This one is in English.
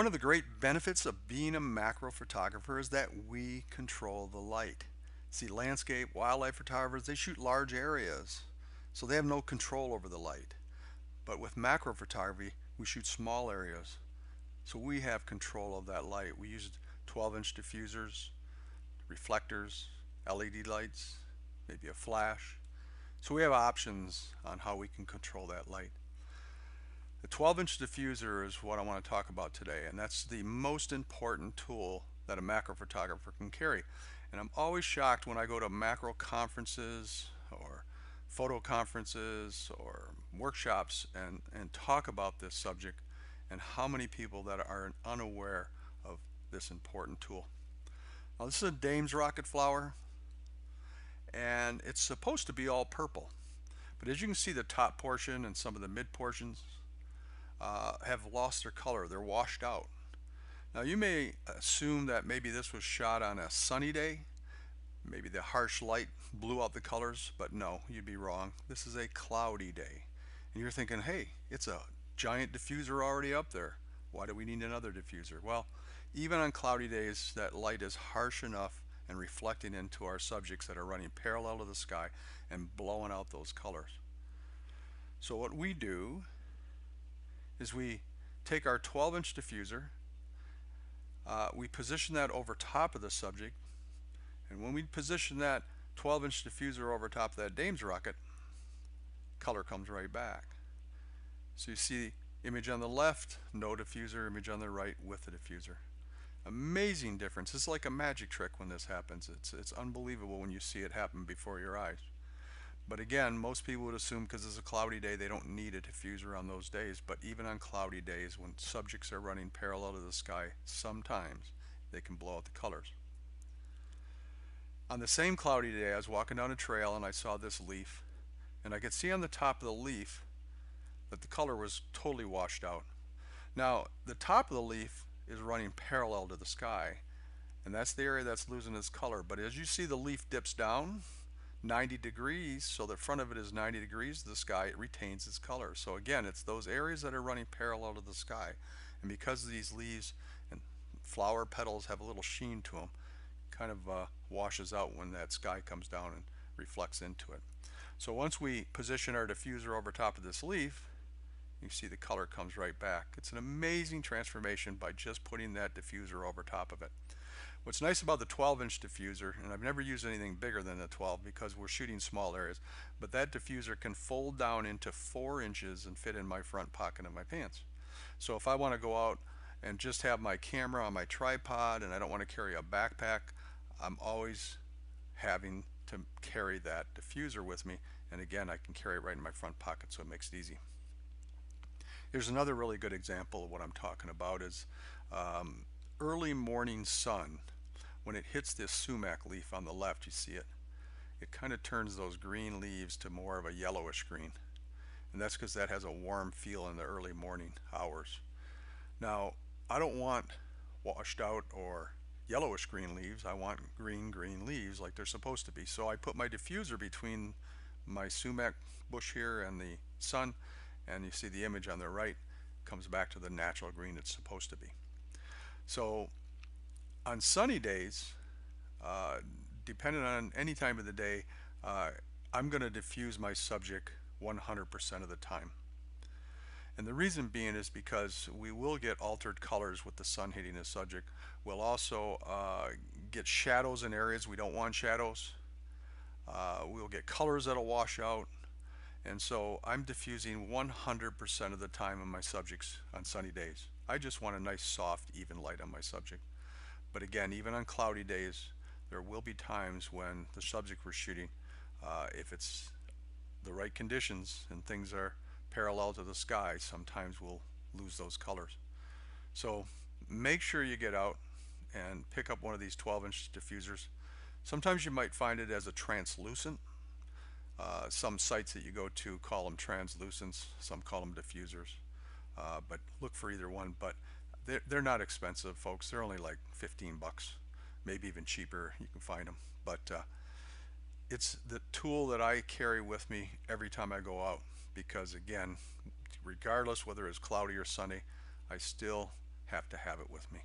One of the great benefits of being a macro photographer is that we control the light. See, landscape, wildlife photographers, they shoot large areas, so they have no control over the light. But with macro photography, we shoot small areas, so we have control of that light. We use 12 inch diffusers, reflectors, LED lights, maybe a flash. So we have options on how we can control that light. The 12 inch diffuser is what I want to talk about today and that's the most important tool that a macro photographer can carry. And I'm always shocked when I go to macro conferences or photo conferences or workshops and, and talk about this subject and how many people that are unaware of this important tool. Now this is a Dames rocket flower and it's supposed to be all purple. But as you can see the top portion and some of the mid portions uh, have lost their color. They're washed out. Now you may assume that maybe this was shot on a sunny day. Maybe the harsh light blew out the colors, but no, you'd be wrong. This is a cloudy day. And you're thinking, hey, it's a giant diffuser already up there. Why do we need another diffuser? Well, even on cloudy days, that light is harsh enough and reflecting into our subjects that are running parallel to the sky and blowing out those colors. So what we do is we take our 12 inch diffuser, uh, we position that over top of the subject, and when we position that 12 inch diffuser over top of that Dames rocket, color comes right back. So you see the image on the left, no diffuser, image on the right with the diffuser. Amazing difference. It's like a magic trick when this happens. It's, it's unbelievable when you see it happen before your eyes. But again, most people would assume because it's a cloudy day, they don't need a diffuser on those days. But even on cloudy days, when subjects are running parallel to the sky, sometimes they can blow out the colors. On the same cloudy day, I was walking down a trail and I saw this leaf. And I could see on the top of the leaf that the color was totally washed out. Now, the top of the leaf is running parallel to the sky. And that's the area that's losing its color. But as you see the leaf dips down, 90 degrees, so the front of it is 90 degrees to the sky, it retains its color. So again, it's those areas that are running parallel to the sky. And because these leaves and flower petals have a little sheen to them, kind of uh, washes out when that sky comes down and reflects into it. So once we position our diffuser over top of this leaf, you see the color comes right back. It's an amazing transformation by just putting that diffuser over top of it. What's nice about the 12 inch diffuser, and I've never used anything bigger than the 12 because we're shooting small areas, but that diffuser can fold down into four inches and fit in my front pocket of my pants. So if I want to go out and just have my camera on my tripod and I don't want to carry a backpack, I'm always having to carry that diffuser with me. And again, I can carry it right in my front pocket so it makes it easy. Here's another really good example of what I'm talking about is um, early morning sun, when it hits this sumac leaf on the left, you see it, it kind of turns those green leaves to more of a yellowish green. And that's because that has a warm feel in the early morning hours. Now, I don't want washed out or yellowish green leaves. I want green, green leaves like they're supposed to be. So I put my diffuser between my sumac bush here and the sun, and you see the image on the right comes back to the natural green it's supposed to be. So on sunny days, uh, depending on any time of the day, uh, I'm going to diffuse my subject 100% of the time. And the reason being is because we will get altered colors with the sun hitting the subject. We'll also uh, get shadows in areas we don't want shadows. Uh, we'll get colors that'll wash out. And so I'm diffusing 100% of the time on my subjects on sunny days. I just want a nice soft even light on my subject. But again, even on cloudy days, there will be times when the subject we're shooting, uh, if it's the right conditions and things are parallel to the sky, sometimes we'll lose those colors. So make sure you get out and pick up one of these 12 inch diffusers. Sometimes you might find it as a translucent. Uh, some sites that you go to call them translucents, some call them diffusers uh, but look for either one but they're, they're not expensive folks. They're only like 15 bucks maybe even cheaper. You can find them but uh, it's the tool that I carry with me every time I go out because again regardless whether it's cloudy or sunny I still have to have it with me.